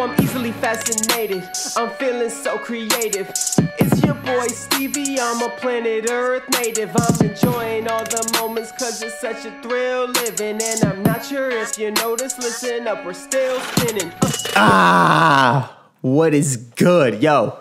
I'm easily fascinated. I'm feeling so creative. It's your boy Stevie, I'm a planet Earth native. I'm enjoying all the moments cause it's such a thrill living. And I'm not sure if you notice, listen up, we're still spinning. Ah, what is good? Yo,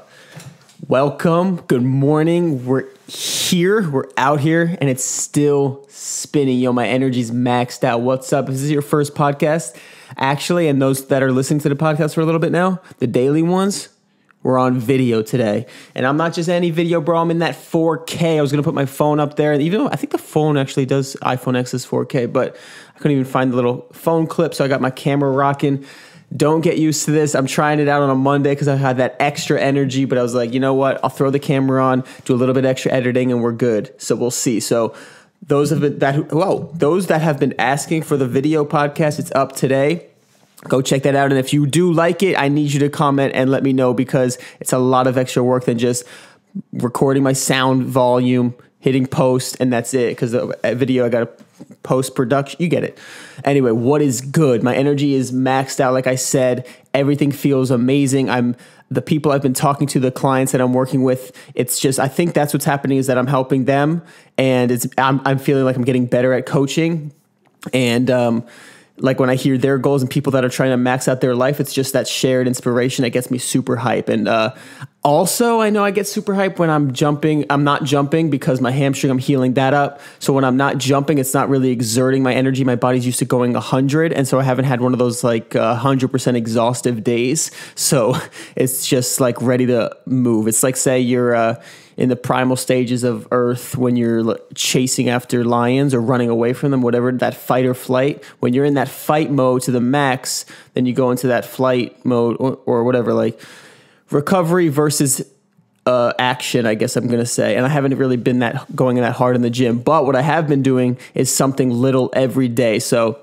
welcome. Good morning. We're here, we're out here, and it's still spinning. Yo, my energy's maxed out. What's up? If this is your first podcast, actually, and those that are listening to the podcast for a little bit now, the daily ones, we're on video today. And I'm not just any video, bro. I'm in that 4K. I was gonna put my phone up there, and even though I think the phone actually does iPhone X is 4K, but I couldn't even find the little phone clip, so I got my camera rocking. Don't get used to this. I'm trying it out on a Monday because I had that extra energy, but I was like, you know what? I'll throw the camera on, do a little bit extra editing, and we're good. So we'll see. So those have been that whoa, those that have been asking for the video podcast, it's up today. Go check that out. And if you do like it, I need you to comment and let me know because it's a lot of extra work than just recording my sound volume, hitting post, and that's it. Because the uh, video, I got to post production. You get it. Anyway, what is good? My energy is maxed out. Like I said, everything feels amazing. I'm the people I've been talking to, the clients that I'm working with. It's just I think that's what's happening is that I'm helping them, and it's I'm, I'm feeling like I'm getting better at coaching, and um, like when I hear their goals and people that are trying to max out their life, it's just that shared inspiration that gets me super hype. And uh, also, I know I get super hype when I'm jumping. I'm not jumping because my hamstring, I'm healing that up. So when I'm not jumping, it's not really exerting my energy. My body's used to going 100. And so I haven't had one of those like uh, 100% exhaustive days. So it's just like ready to move. It's like, say, you're. Uh, in the primal stages of Earth when you're chasing after lions or running away from them, whatever that fight or flight. When you're in that fight mode to the max, then you go into that flight mode or, or whatever, like recovery versus uh, action, I guess I'm gonna say. And I haven't really been that going that hard in the gym, but what I have been doing is something little every day. So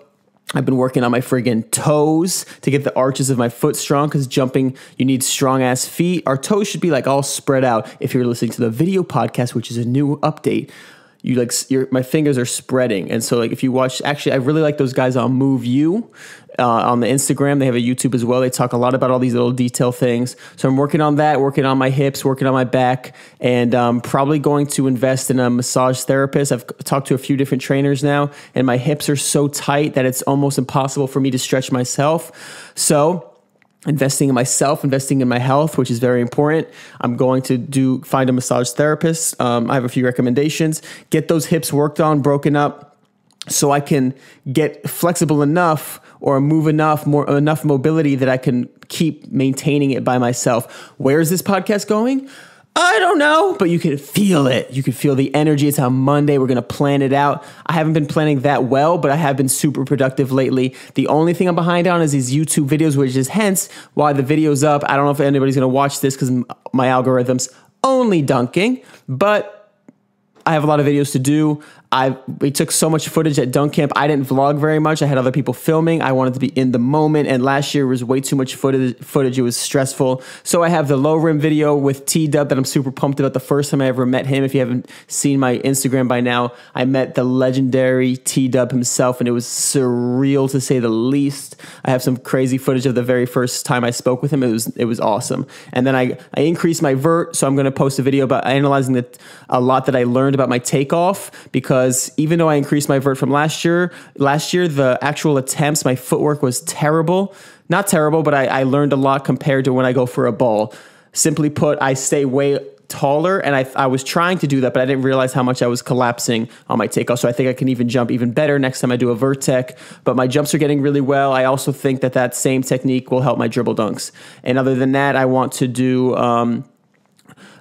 I've been working on my friggin' toes to get the arches of my foot strong because jumping, you need strong ass feet. Our toes should be like all spread out. If you're listening to the video podcast, which is a new update, you like your my fingers are spreading, and so like if you watch, actually, I really like those guys on MoveU uh, on the Instagram. They have a YouTube as well. They talk a lot about all these little detail things. So I'm working on that, working on my hips, working on my back, and um, probably going to invest in a massage therapist. I've talked to a few different trainers now, and my hips are so tight that it's almost impossible for me to stretch myself. So investing in myself, investing in my health, which is very important. I'm going to do find a massage therapist. Um, I have a few recommendations. Get those hips worked on, broken up, so I can get flexible enough or move enough, more enough mobility that I can keep maintaining it by myself. Where is this podcast going? I don't know, but you can feel it. You can feel the energy. It's on Monday. We're going to plan it out. I haven't been planning that well, but I have been super productive lately. The only thing I'm behind on is these YouTube videos, which is hence why the video's up. I don't know if anybody's going to watch this because my algorithm's only dunking, but I have a lot of videos to do. I we took so much footage at dunk camp. I didn't vlog very much. I had other people filming. I wanted to be in the moment, and last year was way too much footage. Footage. It was stressful. So I have the low rim video with T Dub that I'm super pumped about. The first time I ever met him. If you haven't seen my Instagram by now, I met the legendary T Dub himself, and it was surreal to say the least. I have some crazy footage of the very first time I spoke with him. It was it was awesome. And then I I increased my vert, so I'm going to post a video about analyzing the, a lot that I learned about my takeoff because even though I increased my vert from last year, last year the actual attempts, my footwork was terrible. Not terrible, but I, I learned a lot compared to when I go for a ball. Simply put, I stay way taller and I, I was trying to do that but i didn't realize how much i was collapsing on my takeoff so i think i can even jump even better next time i do a vertec but my jumps are getting really well i also think that that same technique will help my dribble dunks and other than that i want to do um,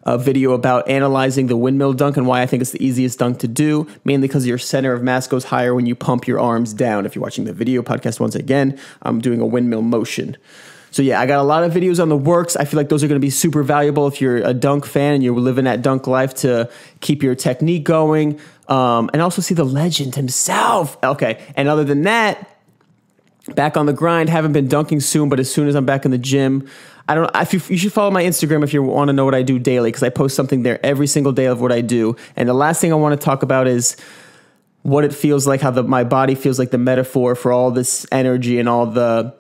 a video about analyzing the windmill dunk and why I think it's the easiest dunk to do, mainly because your center of mass goes higher when you pump your arms down. If you're watching the video podcast, once again, I'm doing a windmill motion. So yeah, I got a lot of videos on the works. I feel like those are going to be super valuable if you're a dunk fan and you're living that dunk life to keep your technique going, um, and also see the legend himself. Okay, and other than that, back on the grind. Haven't been dunking soon, but as soon as I'm back in the gym, I don't. If you, you should follow my Instagram if you want to know what I do daily because I post something there every single day of what I do. And the last thing I want to talk about is what it feels like, how the, my body feels like the metaphor for all this energy and all the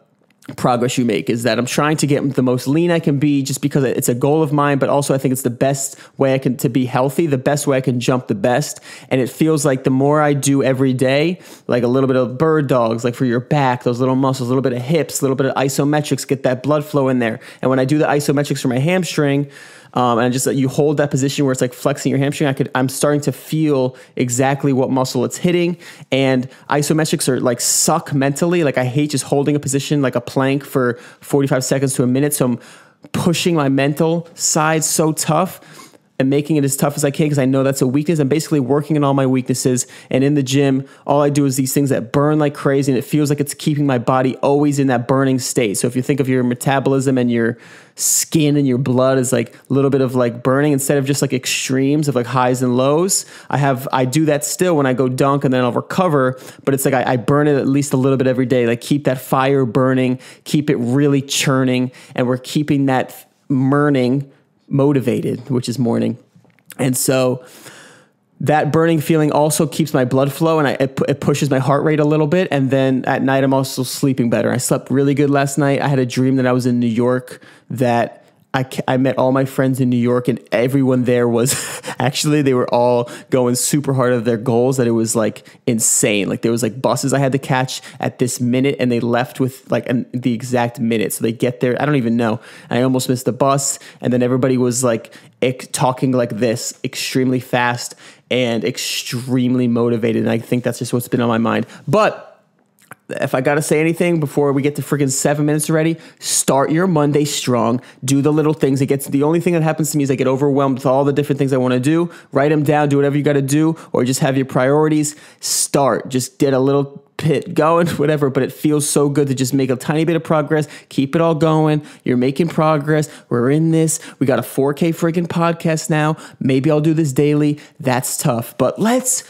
progress you make is that I'm trying to get the most lean I can be just because it's a goal of mine, but also I think it's the best way I can to be healthy, the best way I can jump the best. And it feels like the more I do every day, like a little bit of bird dogs, like for your back, those little muscles, a little bit of hips, a little bit of isometrics, get that blood flow in there. And when I do the isometrics for my hamstring, um, and just you hold that position where it's like flexing your hamstring. I could, I'm starting to feel exactly what muscle it's hitting. And isometrics are like suck mentally. Like I hate just holding a position like a plank for 45 seconds to a minute. So I'm pushing my mental side so tough and making it as tough as I can because I know that's a weakness. I'm basically working on all my weaknesses. And in the gym, all I do is these things that burn like crazy, and it feels like it's keeping my body always in that burning state. So if you think of your metabolism and your skin and your blood as like a little bit of like burning instead of just like extremes of like highs and lows, I have I do that still when I go dunk and then I'll recover. But it's like I, I burn it at least a little bit every day. Like keep that fire burning, keep it really churning, and we're keeping that burning motivated, which is morning. And so that burning feeling also keeps my blood flow and I, it, it, pushes my heart rate a little bit. And then at night, I'm also sleeping better. I slept really good last night. I had a dream that I was in New York that I, I met all my friends in New York, and everyone there was actually, they were all going super hard of their goals that it was like insane. Like, there was like buses I had to catch at this minute, and they left with like an, the exact minute. So they get there, I don't even know. I almost missed the bus, and then everybody was like talking like this extremely fast and extremely motivated. And I think that's just what's been on my mind. But if I got to say anything before we get to freaking seven minutes already, start your Monday strong. Do the little things. It gets the only thing that happens to me is I get overwhelmed with all the different things I want to do. Write them down. Do whatever you got to do, or just have your priorities. Start. Just get a little pit going, whatever. But it feels so good to just make a tiny bit of progress. Keep it all going. You're making progress. We're in this. We got a 4K freaking podcast now. Maybe I'll do this daily. That's tough, but let's.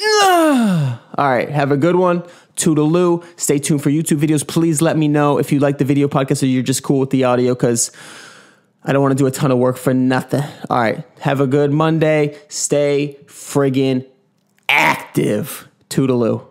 All right. Have a good one. Toodaloo. Stay tuned for YouTube videos. Please let me know if you like the video podcast or you're just cool with the audio because I don't want to do a ton of work for nothing. All right. Have a good Monday. Stay friggin' active. Toodaloo.